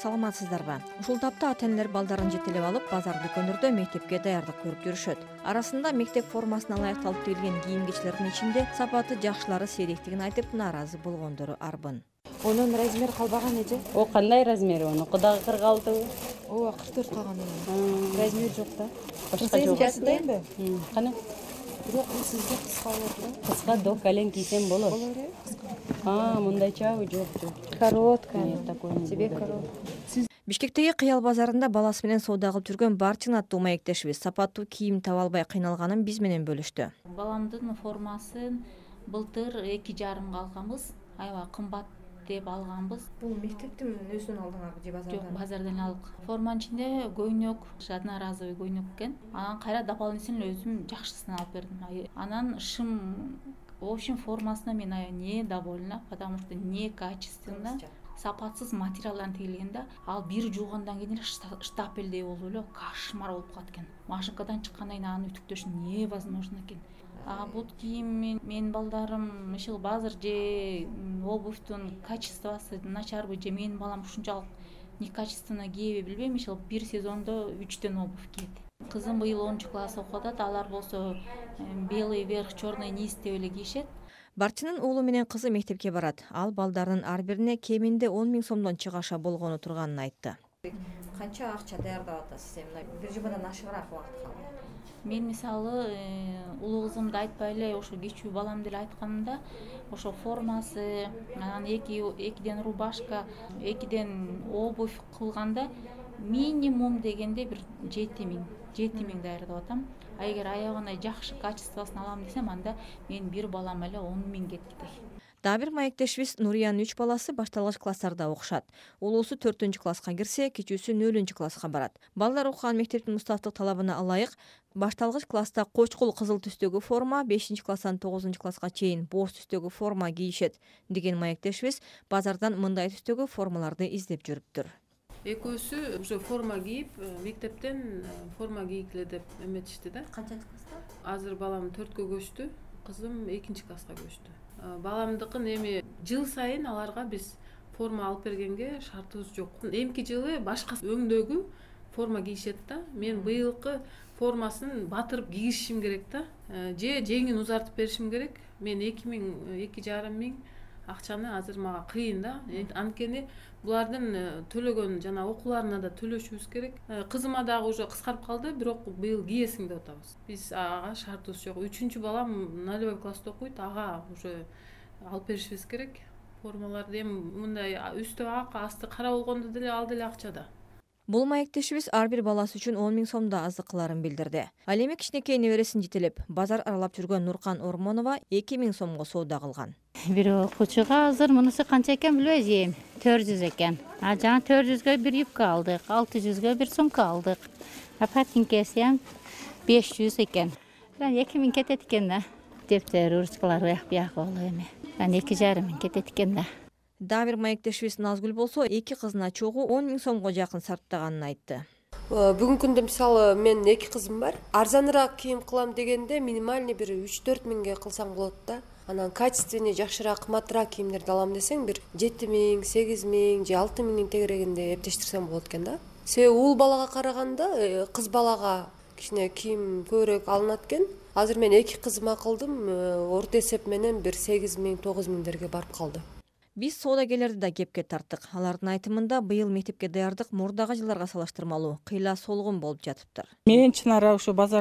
саламатсыздарбы ушул тапта ата энелер балдарын жетелеп алып базар дүкөндөрдө мектепке даярдык көрүп жүрүшөт. Арасында мектеп формасына ылайыкталып тигилген кийим кечейлердин ичинде сапаты жакшылары сейректигин айтып нааразы болгондору арбын. Онун размери калбаган эже? О кандай размери онуку дагы кырк алтыбы ооба кырк төрт калган эми размери жок да. Башка жок. жасы бул сизге кыска болот да кыска до колен кийсем болот боло береби мындайчабы жок жок короткая. Нет, такой не тебе короткая. Бишкектеги кыял базарында баласы менен соода кылып жүргөн барчын аттуу маектешибиз сапаттуу кийим таба албай кыйналганын биз менен бөлүштү. Баламдын формасын былтыр эки жарымга алганбыз. Аябай кымбат деп алганбыз. Бул мектептин өзүнөн алдыңарбы же базардан жок базардан алдык. Форманын ичинде көйнөк одноразовый көйнөк экен. Анан кайра дополнительно өзүм жакшысын алып бердим. Анан шым в общем формасына мен аябай недовольна потому что некачественно сапатсыз материалдан тигилген да ал бир жуугандан кийин эле шта- штапелдей болуп эле кошмар болуп калат экен. Машинкадан чыккандан кийин аны үтүктөш невозможно экен. А бут кийим мен- менин балдарым иши кылып же обувьтун качествосы начарбы же менин балам ушунчалык некачественно кийеби билбейм иши бир сезондо үчтөн обувь кийет. Кызым быйыл онунчу класс окуп атат алар болсо белый верх черный низ деп эле кийишет барчынын уулу менен кызы мектепке барат. Ал балдарынын ар бирине кеминде он миң сомдон чыгаша болгону турганын айтты. Канча акча даярдап атасыз эми мына бир жумадан ашыгыраак убакыт калды. Мен мисалы э, улуу кызымды айтпай эле ошо кичүү баламды эле айтканымда ошо формасы анан эки экиден рубашка экиден обувь кылганда минимум дегенде бир жети миң жети миң даярдап атам. Эгер аябагандай жакшы качествосын алам десем анда менин бир балама эле он миң кетти дагы бир маектешибиз нуриянын үч баласы башталгыч класстарда окушат. Улуусу төртүнчү класска кирсе кичүүсү нөлүнчү класска барат. Балдар окуган мектептин уставдык талабына ылайык башталгыч класста кочкул кызыл түстөгү форма бешинчи класстан тогузунчу класска чейин боз түстөгү форма кийишет деген маектешибиз базардан мындай түстөгү формаларды издеп жүрүптүр экөөсү уже форма кийип э, мектептен э, форма кийгиле деп эметишти да. Канчанчы класста азыр балам төрткө көчтү кызым экинчи класска көчтү. Э, баламдыкын эми жыл сайын аларга биз форма алып бергенге шартыбыз жок. Эмки жылы башка өңдөгү форма кийишет да. Мен быйылкы формасын батырып кийгизишим керек да. Же жеңин узартып беришим керек. Мен эки миң эки жарым миң акчаны азыр мага кыйын да. Э, анткени булардын э, төлөгөн жана окууларына да төлөшүбүз керек. Э, кызыма дагы уже кыскарып калды бирок быйыл кийесиң деп атабыз биз ага шартыбыз жок. Үчүнчү балам нолевой класста окуйт ага уже алып беришибиз керек формаларды. Эми мындай үстү ак асты кара болгондо деле ал деле акча да бул маектешибиз ар бир баласы миң сомдо аздык кыларын билдирди ал эми кичинекей небересин жетелеп базар аралап жүргөн нуркан ормонова эки миң сомго соода кылган бир окуучуга азыр мунусу канча экен билбей эжем төрт жүз экен. А жана төрт жүзгө бир юбка алдык алты жүзгө бир сумка алдык. А ботинкесиам беш жүз экен. Анан эки миң кетет экен да дептер ручкалар ыяк бияк болуп эми. Анан эки жарым миң кетет экен да. Дагы бир маектешибиз назгүл болсо эки кызына чогуу он миң сомго жакын сарптаганын айтты. Э, бүгүнкү күндө мисалы менин эки кызым бар. Арзаныраак кийим кылам дегенде минимальный бир үч төрт миңге кылсаң болот да. Анан качественный жакшыраак кымбатыраак кийимдерди алам десең бир жети миң сегиз миң же алты миңдин тегерегинде эптештирсең болот экен да. Себеби уул балага караганда э, кыз балага кичине кийим көбүрөөк алынат экен. Азыр мен эки кызыма кылдым э, орто эсеп менен бир сегиз миң тогуз миңдерге барып калды биз соодагерлерди да кепке тарттык. Алардын айтымында быйыл мектепке даярдык мурдагы жылдарга салыштырмалуу кыйла солгун болуп жатыптыр. Мен чынара ушу базар